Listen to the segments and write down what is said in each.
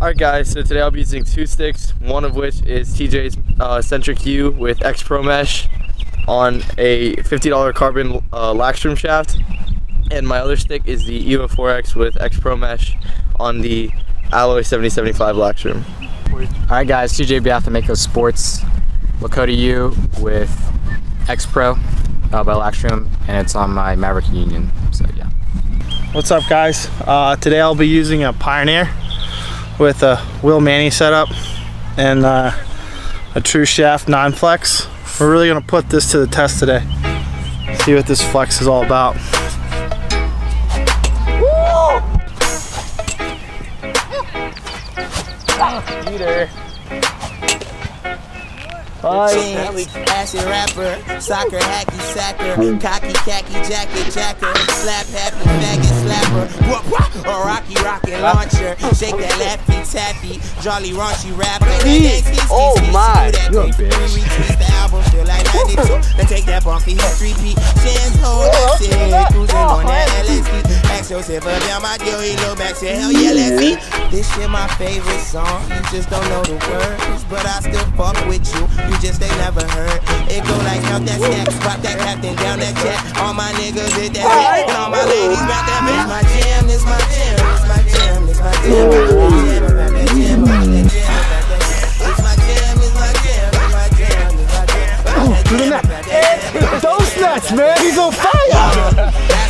Alright guys, so today I'll be using two sticks, one of which is TJ's uh, Centric U with X Pro Mesh on a $50 carbon uh, Laxroom shaft. And my other stick is the EVO 4X with X Pro Mesh on the Alloy 7075 Laxroom. Alright guys, TJ Biathameko Sports Lakota U with X Pro uh, by Laxroom and it's on my Maverik Union, so yeah. What's up guys? Uh, today I'll be using a Pioneer with a Will Manny setup and uh, a true shaft non-flex. We're really gonna put this to the test today. See what this flex is all about. Peter. Acid rapper, soccer, hacky sacker, cocky, khaki, jacket, jacker, slap happy, faggot, slapper, whoop, whoop, or rocky, rocket launcher, shake that laffy, taffy, jolly, raunchy rapper. Oh my, you're a bitch. The album, feel like 92. Then take that bumpy, hit. Chance hold that shit, cruising on that LSD. Ask yourself about my deal, he look back, say, hell yeah, let's see. This shit my favorite song, you just don't know the words, but I still fuck with you. You just ain't never heard. It go like count that stack, pop that captain down that chat. All my niggas hit that shit, and all my ladies back that bitch. My jam, this my jam, this my jam, this my jam. This my jam, this my jam, this my jam, my jam. About that jam, about jam. Those nuts, man, he's on fire!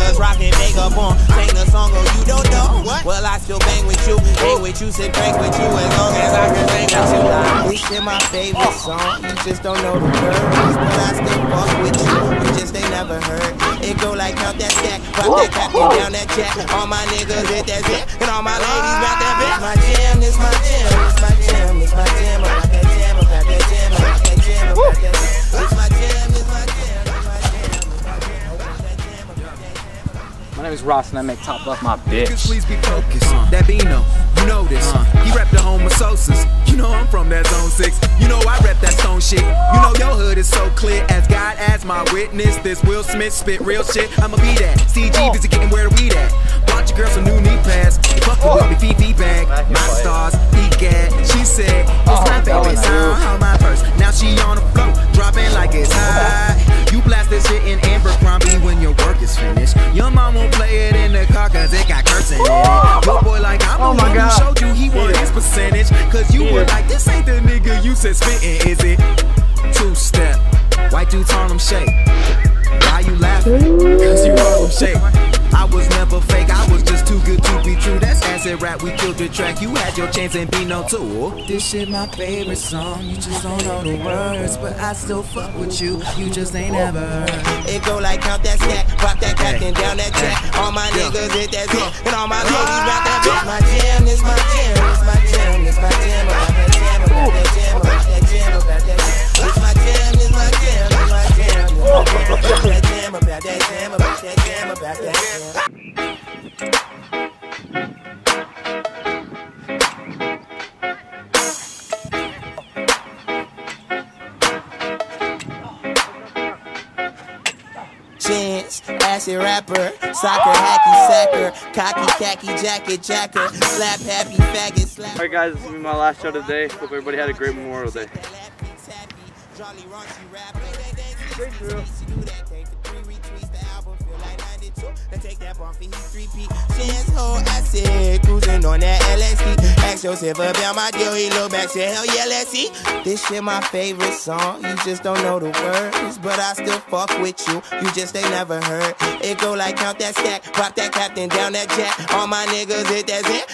Vegas, rockin' Vega bomb. Sing the song, oh you don't know. what? Well, I still bang with you, hang with you, sit drink with you as long as I can sing with you. Like, this is my favorite song. You just don't know the words, but I still fuck with you. You just ain't never heard. It go like count that stack, pop that captain down that jack. All my niggas hit that zip, and all my ladies back that bitch. My jam, this my jam, this my jam, this my jam. About that jam, jam. My name is Ross and I make top left my bitch. please be focused. That Bino, you know this. Uh. He rep the homosocials. You know I'm from that zone six. You know I rep that stone shit. You know your hood is so clear as God as my witness. This Will Smith spit real shit. I'ma be that. CG busy oh. getting where the weed at. Bought your girl some new knee pads. Fucking with me, Fifi bag. My stars, he gat. She said, it's oh, my favorite song. Hold my purse. Now she on the floor, Like, this ain't the nigga you said spitting, is it? Two step, white dudes on them shake. Why you laughing? Cause you them shake. I was never fake, I was just too good to be true. That's acid rap, we killed the track. You had your chance and be no tool. This shit my favorite song. You just don't know the words, but I still fuck with you. You just ain't ever heard. It go like count that stack, pop that captain down that jack. All my niggas hit that zip, and all my ladies back that bitch. My jam, this my jam, this my jam, this my. Jam, jam, about about that. Chance, acid rapper, soccer, hacky sacker, cocky, khaki, jacket, jacker, slap happy, faggot, slap. Alright guys, this is my last show today. Hope everybody had a great Memorial Day. Through. Take that bumpy, he three P. Chance hold, said, cruising on that LSD. Ask yourself about my deal, he look back, said, hell yeah, let's see. This shit my favorite song, you just don't know the words, but I still fuck with you. You just ain't never heard. It go like count that stack, pop that captain down that jack. All my niggas hit that zip.